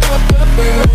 Burning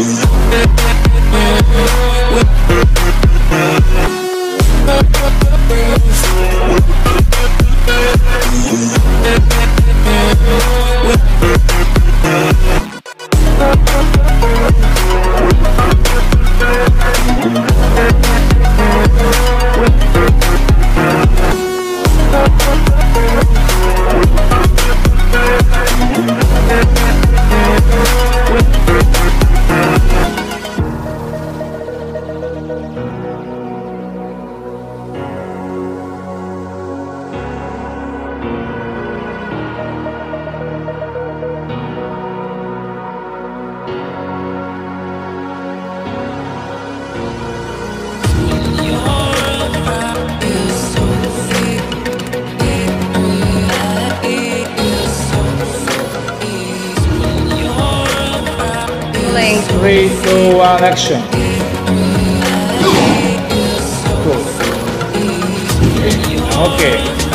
Mm-hmm. Three, two, one, action. Good. Okay.